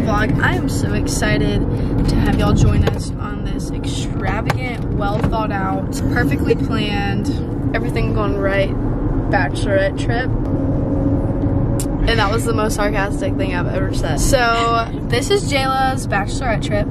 Vlog, I am so excited to have y'all join us on this extravagant, well thought out, perfectly planned, everything going right bachelorette trip. And that was the most sarcastic thing I've ever said. So this is Jaela's bachelorette trip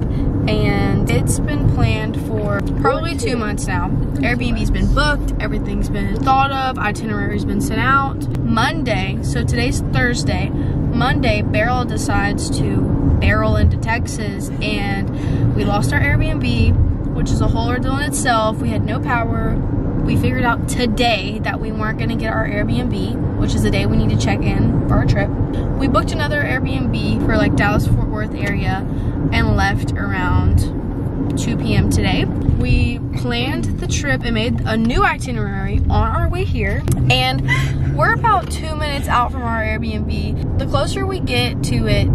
and it's been planned for probably two months now. Airbnb's been booked, everything's been thought of, itinerary's been sent out. Monday, so today's Thursday, Monday, Beryl decides to barrel into Texas and we lost our Airbnb, which is a whole ordeal in itself. We had no power. We figured out today that we weren't gonna get our Airbnb, which is the day we need to check in for our trip. We booked another Airbnb for like Dallas Fort Worth area and left around 2 p.m. today. We planned the trip and made a new itinerary on our way here and we're about two minutes out from our Airbnb. The closer we get to it,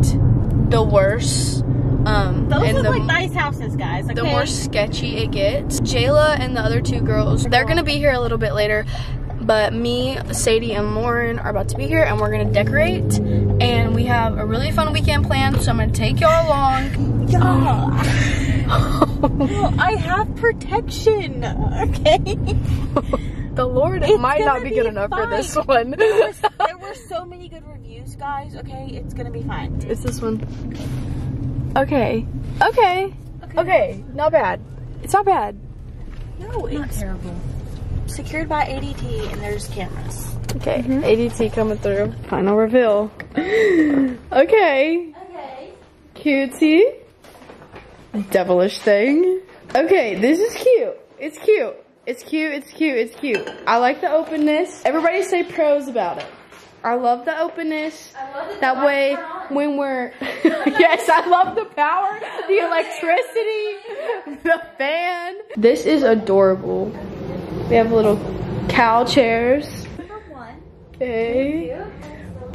the worse. Um, Those and look the, like nice houses, guys. Okay? the more sketchy it gets. Jaela and the other two girls, they're gonna be here a little bit later. But me, Sadie, and Lauren are about to be here and we're gonna decorate. And we have a really fun weekend planned, so I'm gonna take y'all along. Yeah. well, I have protection. Okay. The Lord It's might not gonna be good be enough for this one. there, was, there were so many good reviews, guys. Okay, it's gonna be fine. it's this one. Okay. Okay. Okay. Not bad. It's not bad. No, it's not terrible. secured by ADT and there's cameras. Okay. Mm-hmm. ADT coming through. Final reveal. okay. Okay. Cutesy. Devilish thing. Okay, this is cute. It's cute. It's cute, it's cute, it's cute. I like the openness. Everybody say pros about it. I love the openness. that way, when we're, yes, I love the power, the electricity, the fan. This is adorable. We have little cow chairs. Okay.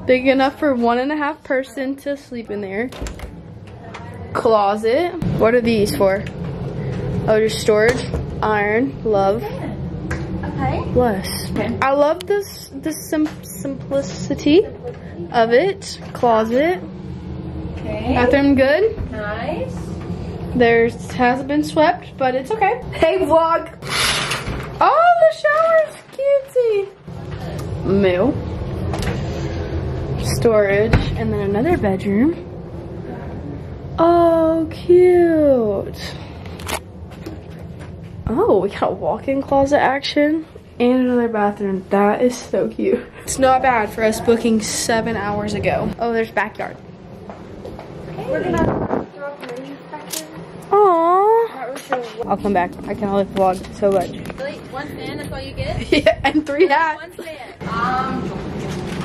Big enough for one and a half person to sleep in there. Closet. What are these for? Oh, just storage. Iron. Love. Okay. Bless. I love this the sim simplicity of it. Closet. Okay. Bathroom good. Nice. There's hasn't been swept, but it's okay. Hey vlog. Oh, the shower's cutesy. Moo. Storage, and then another bedroom. Oh, cute. Oh, we got walk-in closet action and another bathroom. That is so cute. It's not bad for us booking seven hours ago. Oh, there's backyard. We're gonna throw up back here. Aww. Really. I'll come back. I can only vlog so much. Really? One fan, that's all you get? yeah, and three hats. One fan. Um,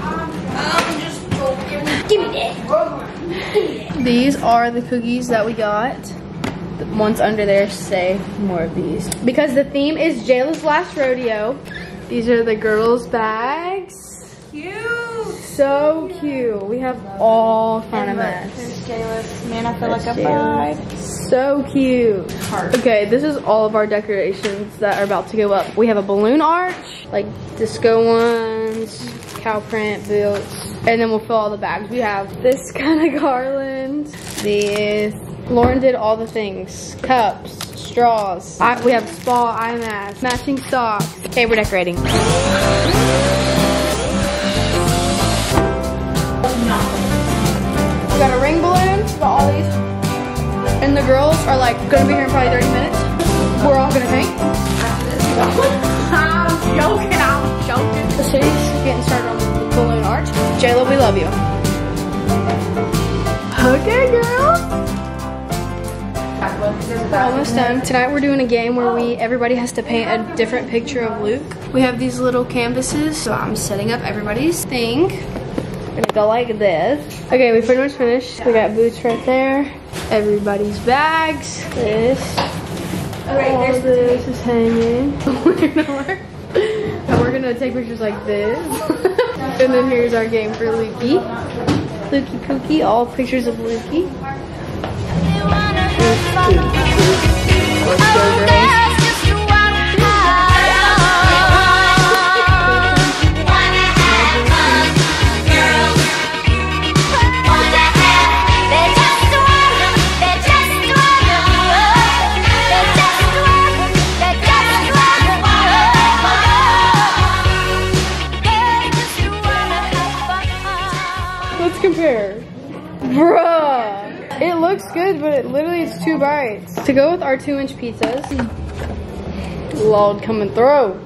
I'm just joking. Give me that. These are the cookies that we got. The ones under there say more of these. Because the theme is Jaela's last rodeo. These are the girls' bags. Cute. So cute. We have all kind of There's mess. Jaela's Man, I feel like a bride. So cute. Okay, this is all of our decorations that are about to go up. We have a balloon arch, like disco ones, cow print boots, and then we'll fill all the bags. We have this kind of garland, these. Lauren did all the things. Cups, straws. I, we have spa eye mask, matching socks. Okay, we're decorating. We got a ring balloon, we got all these. And the girls are like gonna be here in probably 30 minutes. We're all gonna paint. I'm joking, I'm joking. The city's getting started on the balloon arch. Jaela, we love you. Okay, girl. We're almost done. Tonight we're doing a game where we everybody has to paint a different picture of Luke. We have these little canvases, so I'm setting up everybody's thing. We're gonna go like this. Okay, we pretty much finished. We got boots right there. Everybody's bags. This. All this is hanging. we're gonna work. And we're gonna take pictures like this. and then here's our game for Lukey. Lukey Pookie, all pictures of Lukey. Let's go, two bites. To go with our two inch pizzas, Lord coming through.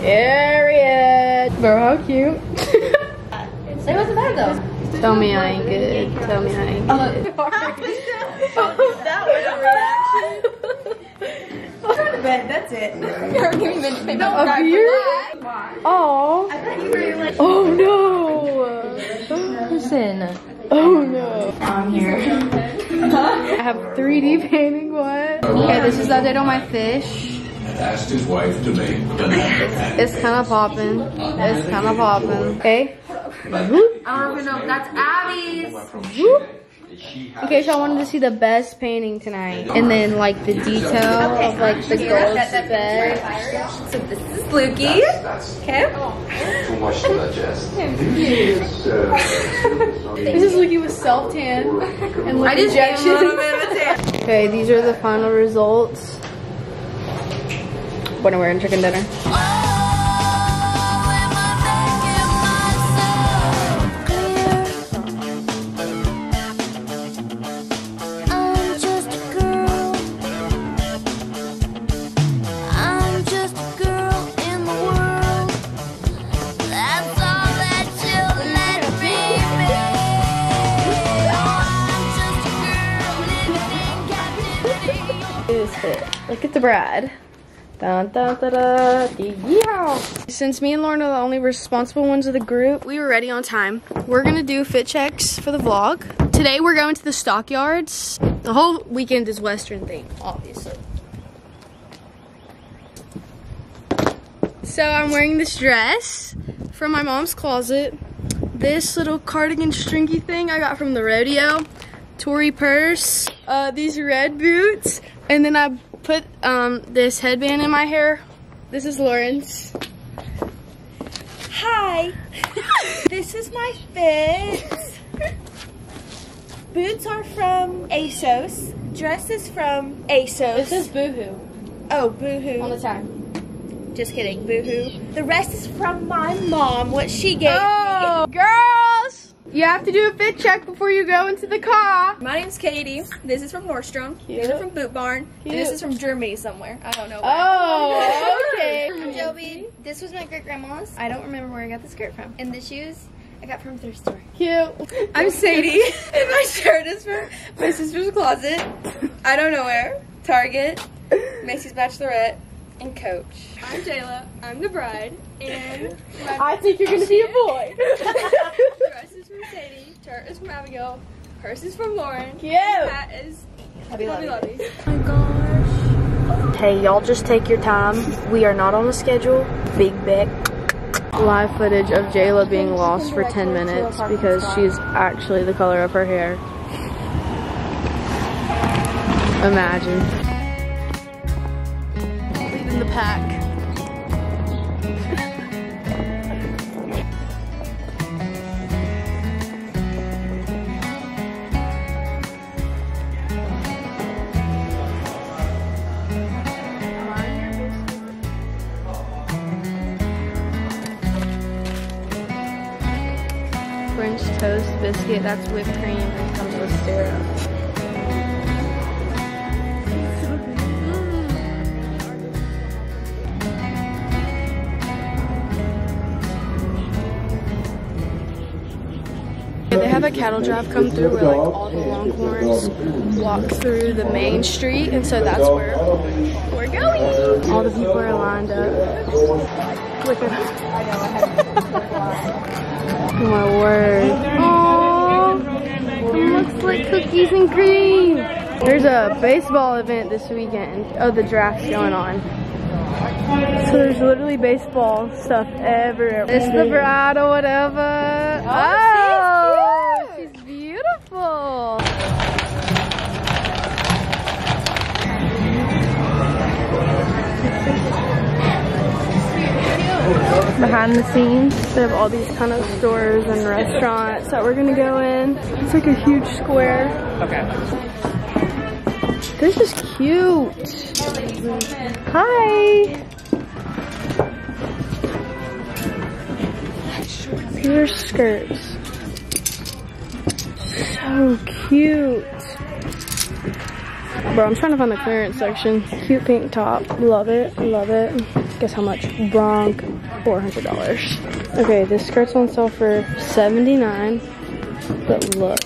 Harriet. Bro, how cute. It wasn't bad though. Tell me I ain't good. Tell me I ain't uh, good. that was a reaction. But that's it. A beer? Oh. Oh no. Listen. Oh no. I'm here. I have 3D painting what? Okay, this is the update on my fish. asked his wife to make It's kind of popping. It's kind of popping. Okay. Oh, I don't even know that's Abby's. Okay, so I wanted to see the best painting tonight, and then like the detail of like the gold specs. So this is Lukey. Okay. too much to digest. This is looking with self tan and lip I just gave a little injections. bit of a tan. Okay, these are the final results. When we're in chicken dinner. The. Dun, dun, da, da. Since me and Lauren are the only responsible ones of the group, we were ready on time. We're gonna do fit checks for the vlog. Today we're going to the stockyards. The whole weekend is Western theme, obviously. So I'm wearing this dress from my mom's closet. This little cardigan stringy thing I got from the rodeo. Tory purse, uh, these red boots, and then I put um, this headband in my hair. This is Lauren's. Hi. this is my fit. Boots are from ASOS. Dress is from ASOS. This is Boohoo oh, boohoo. All the time. Just kidding, boohoo. The rest is from my mom, what she gave Oh, girls! You have to do a fit check before you go into the car. me. My name's Katie. This is from Nordstrom. These are from Boot Barn. And this is from Germany somewhere. I don't know. where. Oh, okay. Joby, this was my great grandma's. I don't remember where I got the skirt from. And the shoes I got from thrift store. Cute. I'm Sadie, and my shirt is from my sister's closet. I don't know where. Target, Macy's Bachelorette, and Coach. I'm Jaela. I'm the bride, and I think you're gonna be a boy. Dress is from Sadie. Shirt is from Abigail. Purse is from Lauren. Cute. Hat is Hobby Lobby. Hey, y'all just take your time. We are not on a schedule. Big Beck. Live footage of Jaela being lost for 10 minutes because she's actually the color of her hair. Imagine. Leading the pack. Biscuit, that's whipped cream and comes with syrup. They have a cattle drive come through where like all the longhorns walk through the main street and so that's where we're going. All the people are lined up. Look at my word. Aww. It looks cookies and cream. There's a baseball event this weekend. Oh, the draft's going on. So there's literally baseball stuff everywhere. It's the bride or whatever. Oh, behind the scenes. They have all these kind of stores and restaurants that we're gonna go in. It's like a huge square. Okay. This is cute. Hi. These are skirts. So cute. Bro, I'm trying to find the clearance section. Cute pink top. Love it. Love it. Guess how much? Bronc. $400. Okay, this skirt's on sale for 79 But look.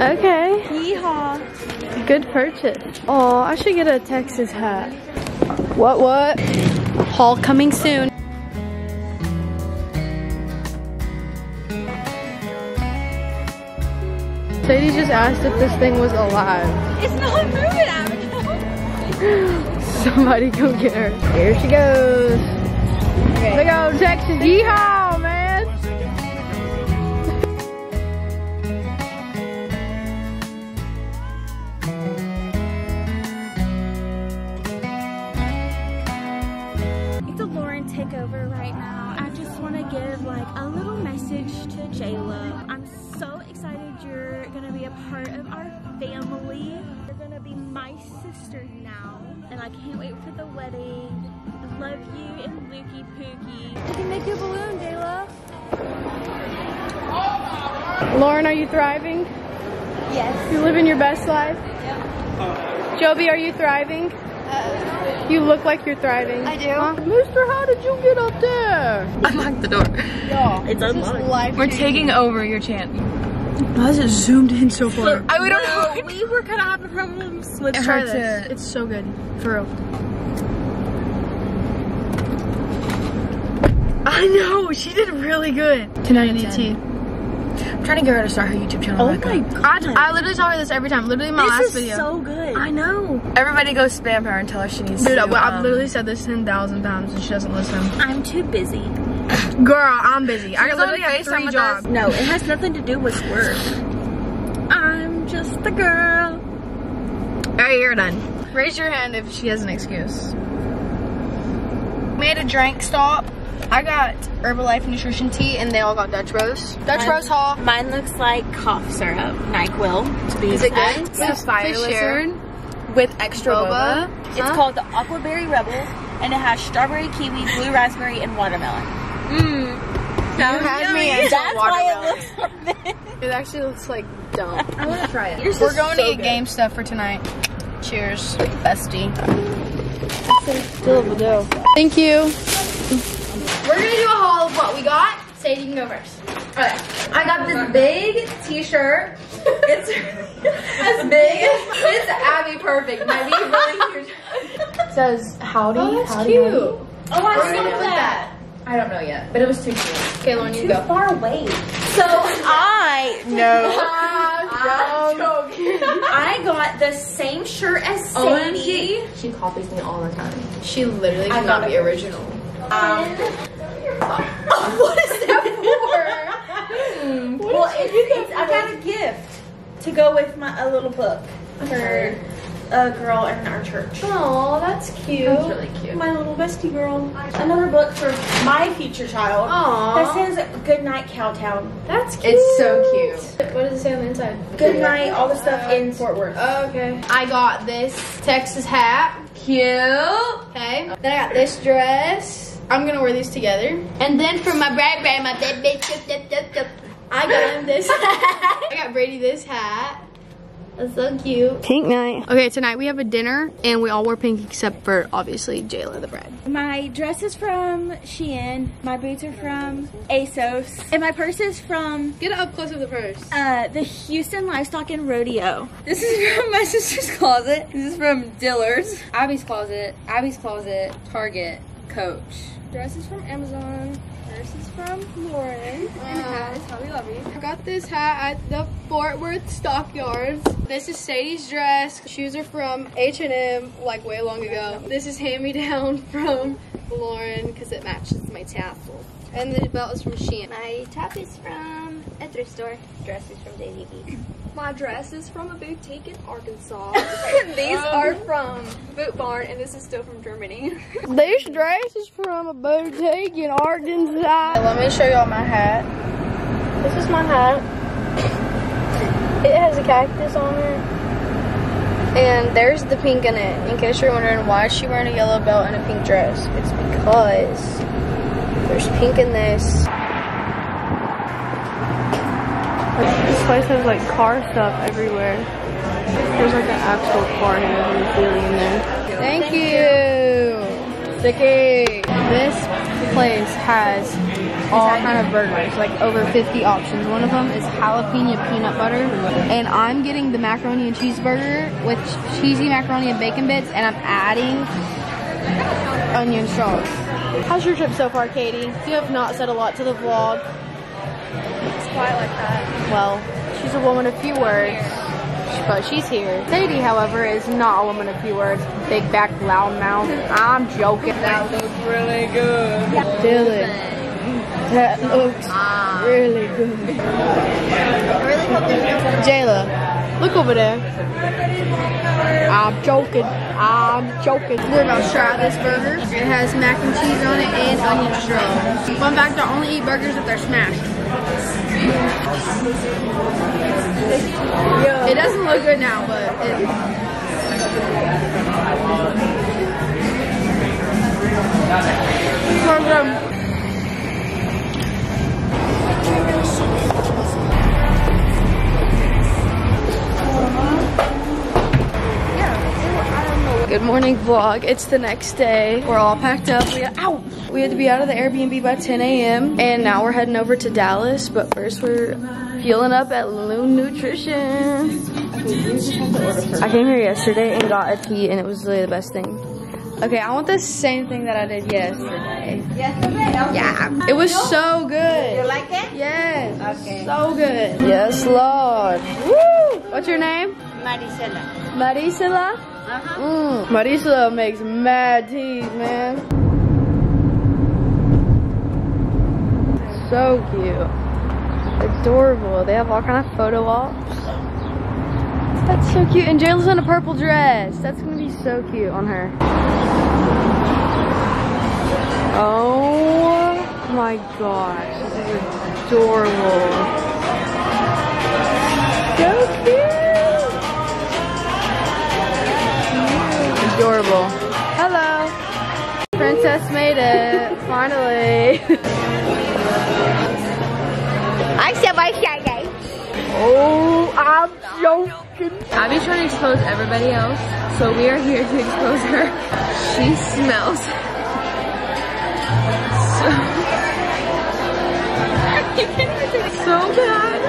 Okay. Yeehaw. Good purchase. Oh, I should get a Texas hat. What, what? Haul coming soon. Sadie just asked if this thing was alive. It's not moving, Abigail. Somebody go get her. Here she goes. Look out, Texas. Yeehaw, sister now, and I can't wait for the wedding. I love you and Lukey Pookie. You can make your balloon, Jaela. Lauren, are you thriving? Yes. You living your best life? Yep. Joby, are you thriving? Uh, you look like you're thriving. I do. Mister, how did you get up there? Unlock the door. It's unlocked. We're taking over your chant. Why is it zoomed in so far? I we don't know. We were kind of having problems with It Try hurts this. to- It's so good. For real. I know. She did really good. 10 out of 10. I'm trying to get her to start her YouTube channel. Oh my god. I, I literally tell her this every time. Literally my last video. This is video. so good. I know. Everybody go spam her and tell her she needs Dude, to. I, I've um, literally said this 10,000 times and she doesn't listen. I'm too busy. Girl, I'm busy. I literally have FaceTime three jobs. No, it has nothing to do with work. I'm just a girl. Alright, you're done. Raise your hand if she has an excuse. Made a drink stop. I got Herbalife Nutrition Tea and they all got Dutch Rose. Dutch Mine- Rose Haul. Mine looks like cough syrup, NyQuil to be Is it good? It's fire Please share. lizard with extra Boba. boba. It's called the Aquaberry Rebel, and it has strawberry, kiwi, blue raspberry, and watermelon. Mm. You had me at That's why it looks like this. It actually looks like dumb. I want to try it. We're going to get game stuff for tonight. Cheers, bestie. Still. Thank you. We're gonna do a haul of what we got. Sadie, you can go first. Okay. I got this big t-shirt. It's as big. It's Abby perfect. My really huge. It says howdy. Oh, that's howdy, cute. howdy. Oh, I saw that. I don't know yet, but it was too cute. Okay, Lauren, you go. Far away. So I know. I'm joking. I got the same shirt as Sadie. She copies me all the time. She literally I cannot be it. original. Um, what is that for? Hmm. Well, it's, it's, I got a gift to go with my a little book for a girl in our church. Oh, that's cute. That's really cute. My little bestie girl. Another book for my future child. Aw. That says "Good Night Cowtown." That's cute. It's so cute. What does it say on the inside? Good night, all the stuff in Fort Worth. Okay. I got this Texas hat. Cute. Okay. Then I got this dress. I'm gonna wear these together. And then for my bride, bride, my dip, I got him this hat. I got Brady this hat. That's so cute. Pink night. Okay, tonight we have a dinner and we all wear pink except for obviously Jaela the bride. My dress is from Shein. My boots are from ASOS. And my purse is from Get up close with the purse. uh, the Houston Livestock and Rodeo. This is from my sister's closet. This is from Dillard's. Abby's closet. Abby's closet. Target. Coach. Dress is from Amazon. Purse is from Lauren. And hat is Hobby Lobby. I got this hat at the Fort Worth Stockyards. This is Sadie's dress. Shoes are from H&M like way long ago. This is hand-me-down from Lauren because it matches my tassel. And the belt is from Shein. My top is from a thrift store. Dress is from Daisy Geek. My dress is from a boutique in Arkansas. These are um, from Boot Barn, and this is still from Germany. This dress is from a boutique in Arkansas. Let me show y'all my hat. This is my hat. It has a cactus on it. And there's the pink in it. In case you're wondering why is she wearing a yellow belt and a pink dress, it's because there's pink in this. This place has like car stuff everywhere. There's like an actual car the ceiling in there. Thank you, Sticky. This place has all kind of burgers, like over 50 options. One of them is jalapeno peanut butter, and I'm getting the macaroni and cheeseburger with cheesy macaroni and bacon bits, and I'm adding onion straws. How's your trip so far, Katie? You have not said a lot to the vlog. It's quiet like that. Well, she's a woman of few words, but she's here. Sadie, however, is not a woman of few words. Big back, loud mouth. I'm joking. That looks really good. Dylan. That looks really good. Jaela, look over there. I'm joking. I'm joking. We're about to try this burger. It has mac and cheese on it and onion straw. Fun fact, I only eat burgers if they're smashed. It doesn't look good now, but it, morning vlog. It's the next day. We're all packed up. We, ow! we had to be out of the Airbnb by 10 a.m. And now we're heading over to Dallas. But first we're fueling up at Loon Nutrition. I came here yesterday and got a tea and it was really the best thing. Okay, I want the same thing that I did yesterday. Yeah, it was so good. You like it? Yes. Okay. So good. Yes, Lord. Woo! What's your name? Maricela. Marisela? Uh-huh. Mm. Marisela makes mad teas, man. So cute. Adorable. They have all kind of photo ops. That's so cute. And Jaela's in a purple dress. That's gonna be so cute on her. Oh my gosh. This is adorable. So cute. Adorable. Hello. Princess made it, finally. I said my shy guy. oh, I'm joking. Abby's trying to expose everybody else, so we are here to expose her. She smells so, so bad.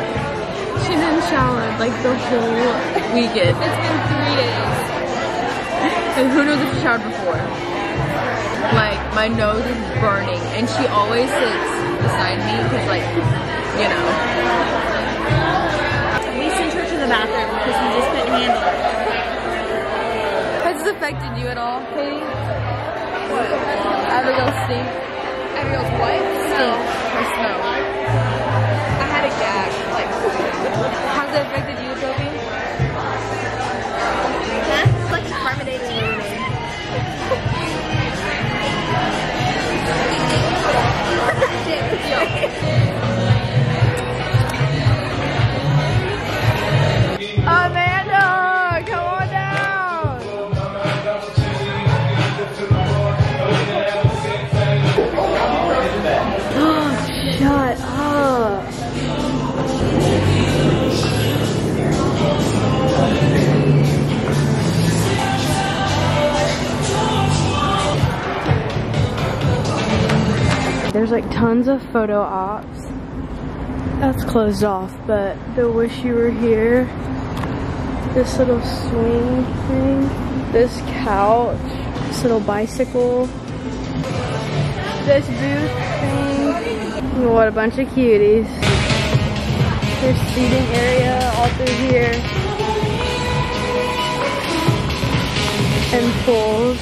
She didn't shower like the whole weekend. It's been three days. And who knows if she showered before? Like, my nose is burning, and she always sits beside me because, like, you know. We sent her to the bathroom because we just couldn't handle it. Has this affected you at all, Katie? What? Abigail's stink. Abigail's what? Stink. Her smell. I had a gag. Like, has it affected you, Sophie? 九十 There's like tons of photo ops. That's closed off, but the wish you were here. This little swing thing. This couch. This little bicycle. This booth thing. What a bunch of cuties. There's seating area all through here. And pools.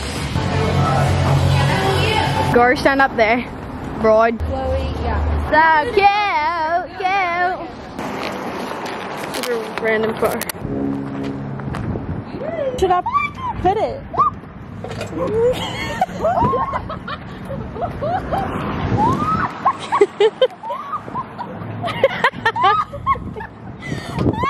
Go stand up there broad. Chloe, yeah. So cute, cute. Random car. Should I hit it? Ha